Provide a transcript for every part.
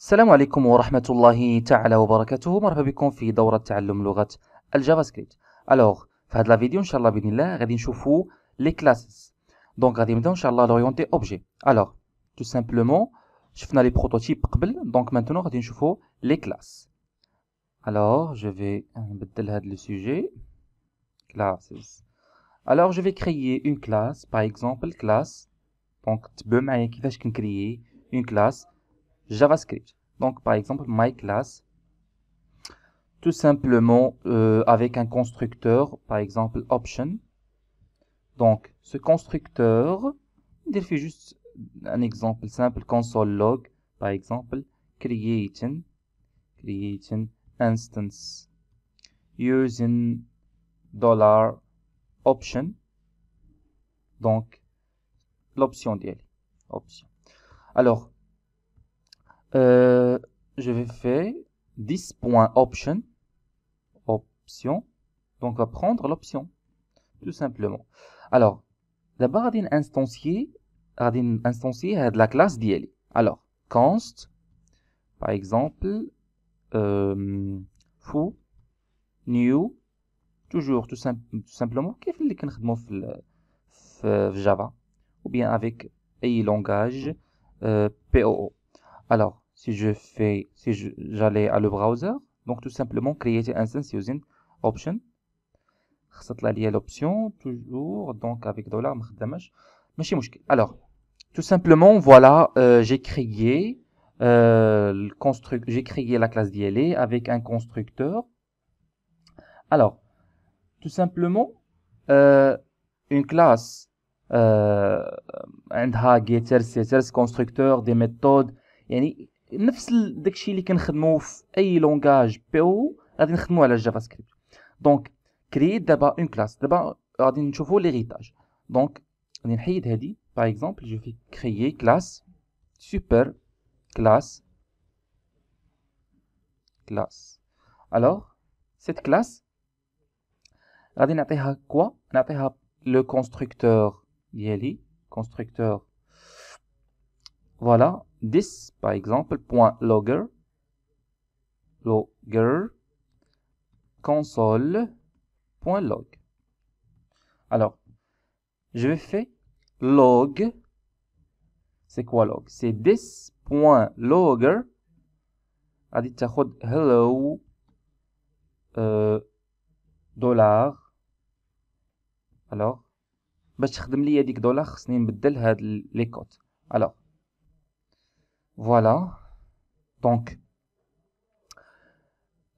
السلام عليكم ورحمة الله تعالى وبركاته. مرحبا بكم في دورة تعلم لغة الجافا سكريبت الوغ في هذا الفيديو إن شاء الله بإذن الله غادي نشوفوا لي كلاسز دونك غادي نبدأو إن شاء الله لوريونتي اوبجي الوغ تو سامبلومون شفنا لي بروتوتيب قبل. دونك مانتونو غادي نشوفوا لي كلاس الوغ جو في نبدل هذا لو سوجي classes. Alors je vais créer une classe. Par exemple classe. Donc تبعوا معايا كيفاش كنكريي une classe. JavaScript. Donc, par exemple, my class, tout simplement euh, avec un constructeur, par exemple, option. Donc, ce constructeur, il fait juste un exemple simple, console log, par exemple, creating, creating instance using dollar option. Donc, l'option d'elle. Option. Alors, euh, je vais faire 10.option, option, donc on va prendre l'option, tout simplement. Alors, d'abord, on va instancier, on instancier la classe d'ILI. Alors, const, par exemple, euh, foo, new, toujours tout, simple, tout simplement, qu'est-ce que nous euh, Java ou bien avec un langage euh, POO. Alors, si je fais, si j'allais à le browser, donc tout simplement create instance using option. l'option toujours donc avec dollar alors tout simplement voilà euh, j'ai créé euh, le j'ai créé la classe d'ILE avec un constructeur. Alors tout simplement euh, une classe setters constructeur des méthodes نفس داكشي اللي كنخدمو في أي لونغاج بي أو غادي نخدمو على الجافا سكريبت دونك كرييت دابا اون كلاس. دابا غادي نشوفو ليغيتاج. دونك غادي نحيد هادي. باغ اكزومبل جو في كريي كلاس سوبر كلاس كلاس الوغ سيت كلاس غادي نعطيها كوا نعطيها لو كونستركتور ديالي كونستركتور فوالا this par exemple point logger logger console point log alors je vais faire log c'est quoi log c'est this point logger غادي تاخد hello euh, dollar alors باش تخدم لي هذيك دولار خصني نبدل هاد لي كود alors voilà. Donc,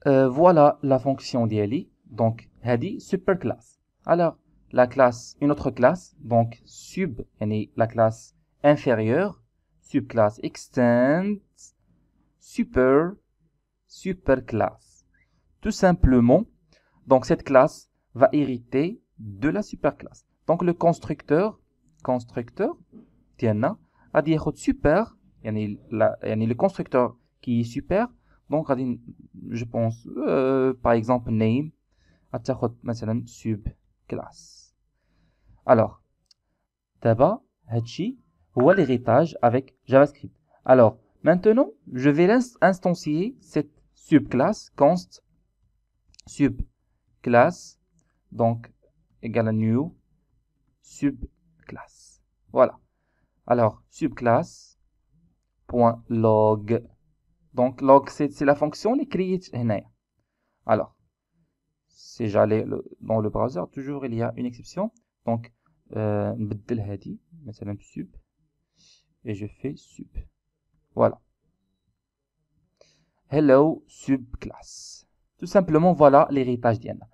euh, voilà la fonction d'Eli. Donc, Hadi, super classe. Alors, la classe, une autre classe, donc sub, la classe inférieure, subclasse extend, super, super classe. Tout simplement, donc cette classe va hériter de la super classe. Donc le constructeur, constructeur, tiens, a dit super? يعني la, يعني le constructeur qui est super donc غادي je pense euh, par exemple name غتاخد مثلا sub class alors d'abord هادشي هو l'héritage avec JavaScript alors maintenant je vais instancier cette subclasse const subclass donc égale à new subclass voilà alors subclass log donc log c'est la fonction qui crée alors si j'allais dans le browser toujours il y a une exception donc euh, sub et je fais sub voilà hello subclass tout simplement voilà l'héritage d'Iana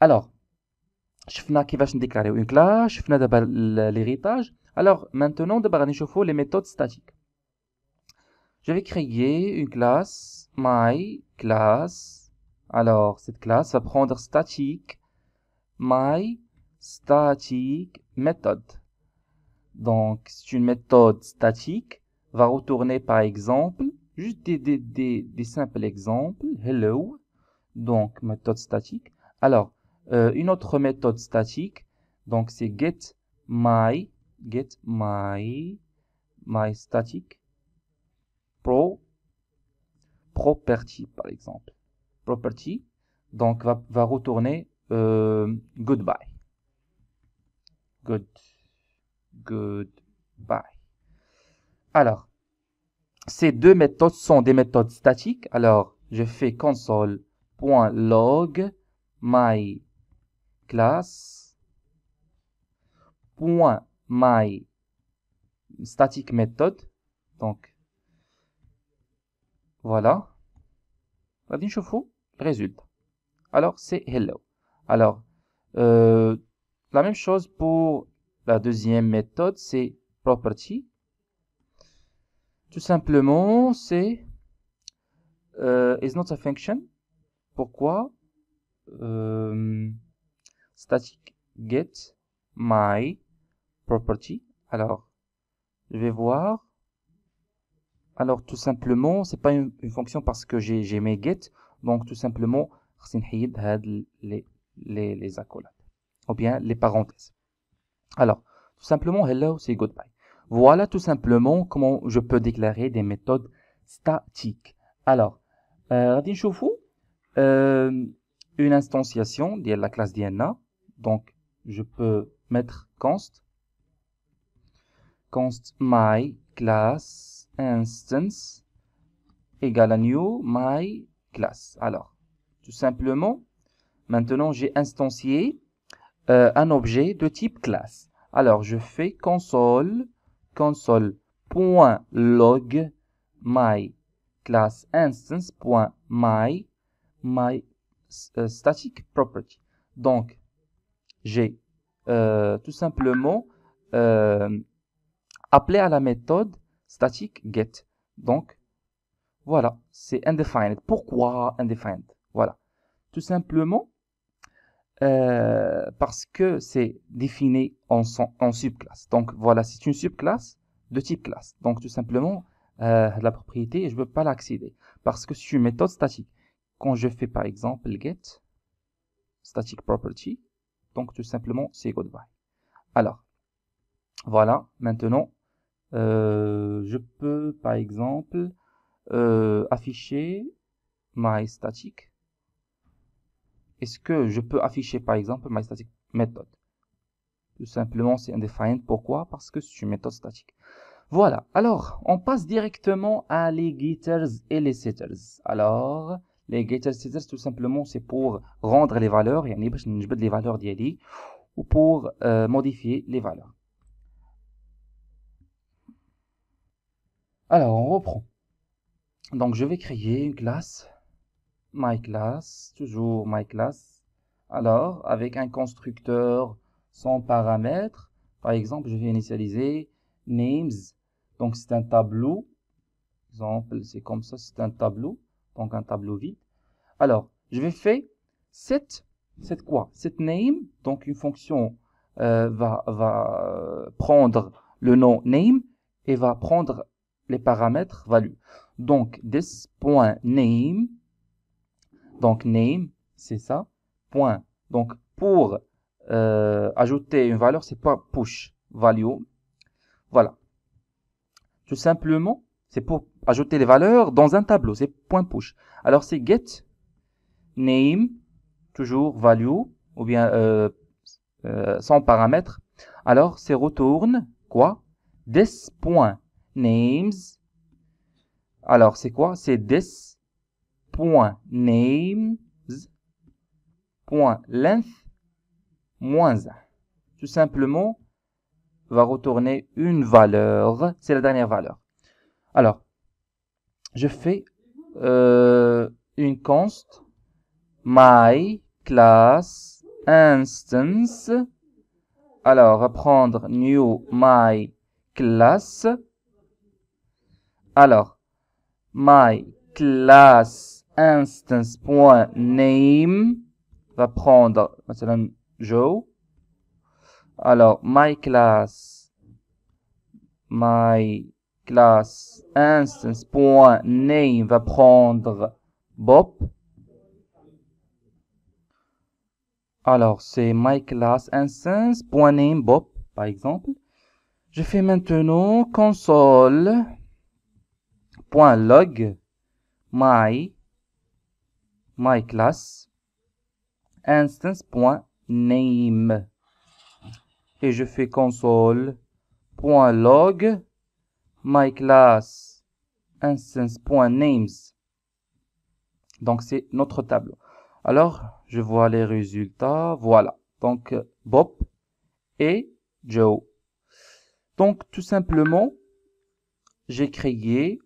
alors شفنا كيفاش نديكلاريو une classe شفنا d'abord l'héritage alors maintenant d'abord غادي نشوفوا les méthodes statiques je vais créer une classe my class. Alors, cette classe va prendre statique my static method. Donc, c'est une méthode statique va retourner par exemple juste des, des, des, des simples exemples. Hello. Donc, méthode statique. Alors, euh, une autre méthode statique, donc c'est get my, get my, my static pro property, par exemple. Property, donc va, retourner euh, goodbye. Good. Goodbye. Alors, ces deux méthodes sont des méthodes statiques. Alors, je fais console.log my class my static method. Donc, voilà. غادي نشوفوا résultat. Alors, c'est hello. Alors, euh, la même chose pour la deuxième méthode, c'est property. Tout simplement, c'est euh, is not a function. Pourquoi euh, static get my property. Alors, je vais voir. alors, tout simplement, c'est pas une, fonction parce que j'ai mes get. Donc, tout simplement, les, les, les accolades. Ou bien les parenthèses. Alors, tout simplement, hello, c'est goodbye. Voilà tout simplement comment je peux déclarer des méthodes statiques. Alors, euh, euh, une instantiation de la classe DNA. Donc, je peux mettre const const my class instance égale à new my class. Alors, tout simplement, maintenant j'ai instancié euh, un objet de type classe. Alors, je fais console console.log my class instance my my euh, static property. Donc, j'ai euh, tout simplement euh, appelé à la méthode static get. Donc, voilà, c'est undefined. Pourquoi undefined Voilà. Tout simplement parce que c'est défini en, en subclasse. Donc, voilà, c'est une subclasse de type classe. Donc, tout simplement, la propriété, je ne veux pas l'accéder parce que c'est une méthode statique quand je fais par exemple get static property, donc tout simplement c'est goodbye. Alors, voilà, maintenant, euh, je peux par exemple euh, afficher my static. Est-ce que je peux afficher par exemple my static method Tout simplement c'est undefined. Pourquoi Parce que c'est une méthode statique. Voilà, alors on passe directement à les getters et les setters. Alors, les getters setters tout simplement c'est pour rendre les valeurs يعني باش نجبد les valeurs ديالي ou pour euh, modifier les valeurs Alors on reprend. Donc je vais créer une classe. My class toujours my class. Alors avec un constructeur sans paramètres. Par exemple je vais initialiser names. Donc c'est un tableau. Exemple c'est comme ça c'est un tableau. Donc un tableau vide. Alors, je vais faire cette, cette quoi? Cette name, donc une fonction euh, va, euh, prendre le nom name et va prendre les paramètres value. Donc, this.name, donc name, c'est ça, point. Donc, pour euh, ajouter une valeur, c'est pas push value. Voilà. Tout simplement, c'est pour ajouter les valeurs dans un tableau. C'est point push. Alors c'est get name, toujours value, ou bien euh, euh, sans paramètre. Alors c'est retourne quoi? This point names. Alors c'est quoi? C'est this point names point length moins 1. Tout simplement va retourner une valeur. C'est la dernière valeur. Alors, je fais euh, une const my class instance. Alors, prendre new my class. Alors, my class instance.name va prendre مثلا Joe. Alors, my class my classe instance.name va prendre Bob. Alors, c'est my class instance.name Bob, par exemple. Je fais maintenant console.log my my class instance.name et je fais console.log my class instance.names donc c'est notre tableau alors je vois les résultats. Voilà. Donc Bob et Joe. Donc tout simplement j'ai créé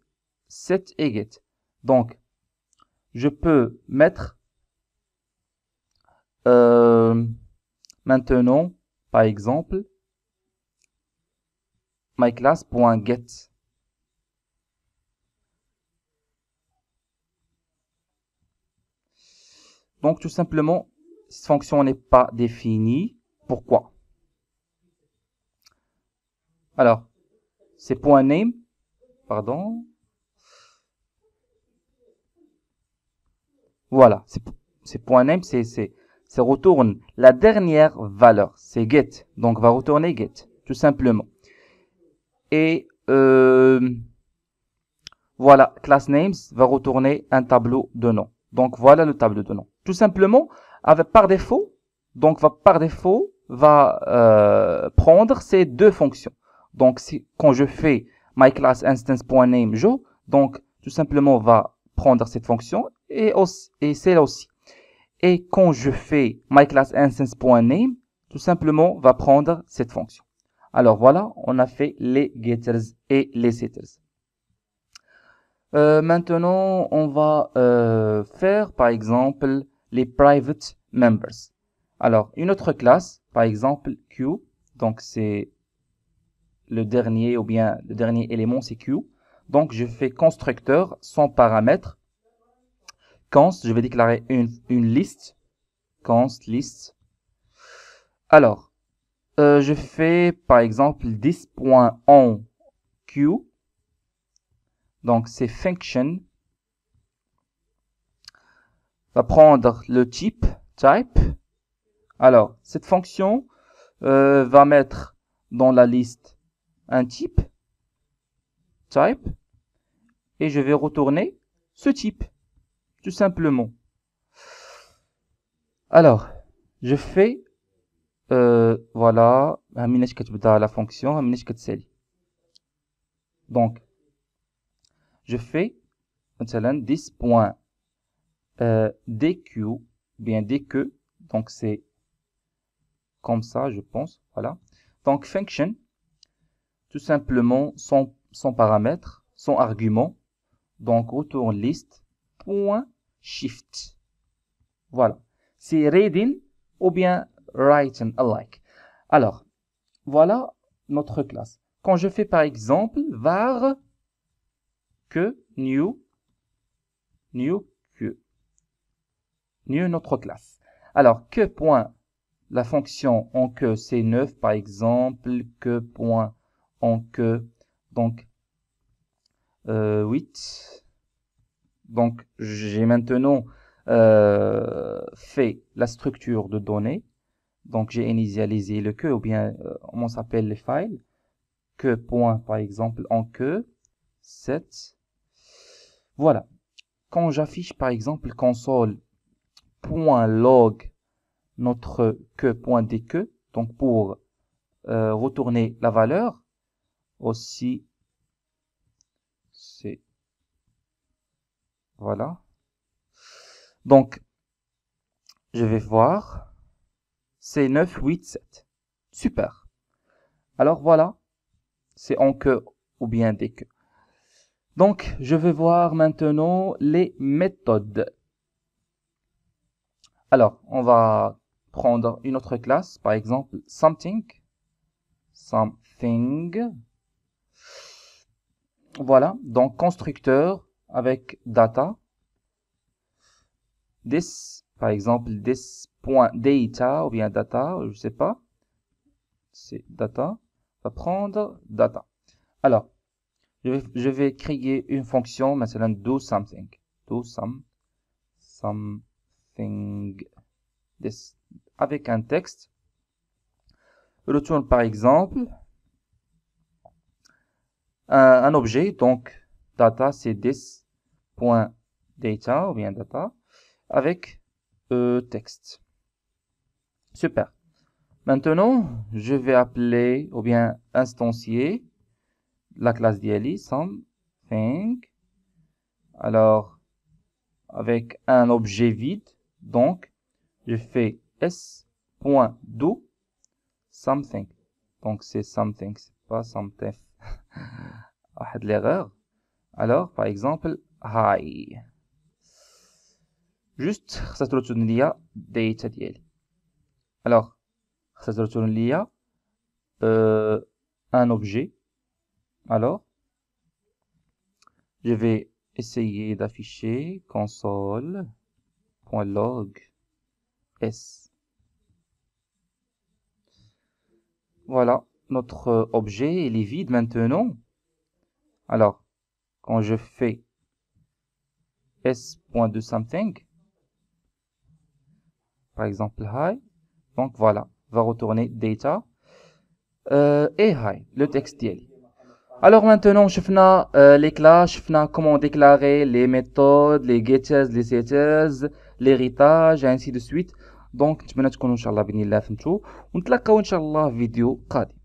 cette eget donc je peux mettre euh, maintenant, par exemple, myclass.get. Donc tout simplement, cette fonction n'est pas définie. Pourquoi? Alors, c'est point .name, pardon. Voilà, c'est point .name, c'est retourne la dernière valeur, c'est get, donc va retourner get, tout simplement. Et euh, voilà, class names va retourner un tableau de nom. Donc voilà le tableau de nom. Tout simplement, avec par défaut, donc va par défaut va euh, prendre ces deux fonctions. Donc si quand je fais my class instance.name Joe, donc tout simplement va prendre cette fonction et, et celle aussi. Et quand je fais myClassInstance.name, tout simplement va prendre cette fonction. Alors voilà, on a fait les getters et les setters. Euh, maintenant, on va euh, faire par exemple les private members. Alors, une autre classe, par exemple Q, donc c'est le dernier ou bien le dernier élément c'est Q. Donc je fais constructeur sans paramètre const, je vais déclarer une, une liste. Const list. Alors, euh, je fais par exemple 10.onQ. Donc c'est function. Va prendre le type type. Alors, cette fonction euh, va mettre dans la liste un type type et je vais retourner ce type tout simplement. Alors, je fais, euh, voilà, la fonction, donc, je fais, 10.dq, euh, bien dq, donc c'est comme ça, je pense, voilà. Donc, function, tout simplement, son, son paramètre, son argument, donc retourne liste, point shift. Voilà. C'est reading ou bien writing alike. Alors, voilà notre classe. Quand je fais par exemple var que new new que new notre classe. Alors que point la fonction en que c'est 9 par exemple que point en que donc euh, 8 donc, j'ai maintenant euh, fait la structure de données. Donc, j'ai initialisé le que, ou bien, euh, on s'appelle les files. Que point, par exemple, en que, 7. Voilà. Quand j'affiche, par exemple, console.log notre que.dq, donc pour euh, retourner la valeur, aussi, c'est voilà. Donc, je vais voir. C'est 9, 8, 7. Super. Alors voilà. C'est en que ou bien des que. Donc, je vais voir maintenant les méthodes. Alors, on va prendre une autre classe, par exemple, something. Something. Voilà. Donc, constructeur avec data. This, par exemple, this.data ou bien data, je sais pas. C'est data. Va prendre data. Alors, je vais, je vais créer une fonction, maintenant do something. Do some, something. This. Avec un texte. Retourne par exemple un, un objet, donc data c'est this point data ou bien data avec euh, texte. Super. Maintenant, je vais appeler ou bien instancier la classe d'ILI something. Alors, avec un objet vide, donc, je fais s.do something. Donc, c'est something, c'est pas something. de l'erreur. Alors, par exemple, hi. Juste, se retrouve l'IA data d'ILI. Alors, retrouve l'IA euh, un objet. Alors, je vais essayer d'afficher console.log s. Voilà, notre objet il est vide maintenant. Alors, quand je fais s.doSomething, par exemple hi, donc voilà, va retourner data euh, et hi, le texte d'ILI. Alors maintenant, je euh, les classes, je comment déclarer les méthodes, les getters, les setters, l'héritage, et ainsi de suite. Donc, نتمنى تكونوا ان شاء الله باذن الله فهمتوا ونتلاقاو ان شاء الله فيديو قادم